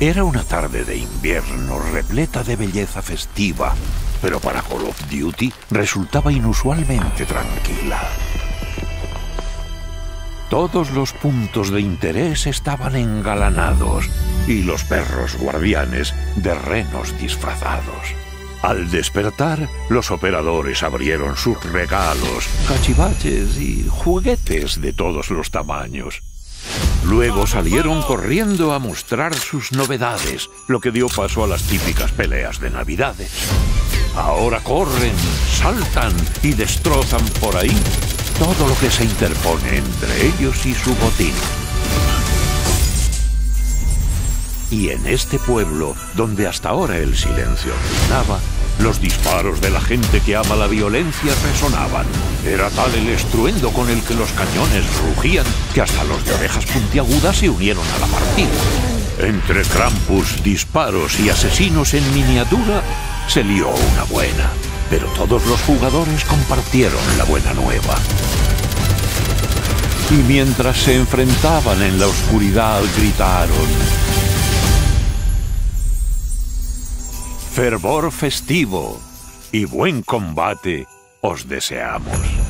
Era una tarde de invierno repleta de belleza festiva, pero para Call of Duty resultaba inusualmente tranquila. Todos los puntos de interés estaban engalanados y los perros guardianes de renos disfrazados. Al despertar, los operadores abrieron sus regalos, cachivaches y juguetes de todos los tamaños. Luego salieron corriendo a mostrar sus novedades, lo que dio paso a las típicas peleas de Navidades. Ahora corren, saltan y destrozan por ahí todo lo que se interpone entre ellos y su botín. Y en este pueblo, donde hasta ahora el silencio reinaba, los disparos de la gente que ama la violencia resonaban. Era tal el estruendo con el que los cañones rugían que hasta los de orejas puntiagudas se unieron a la partida. Entre Krampus, disparos y asesinos en miniatura, se lió una buena. Pero todos los jugadores compartieron la buena nueva. Y mientras se enfrentaban en la oscuridad, gritaron... Fervor festivo y buen combate os deseamos.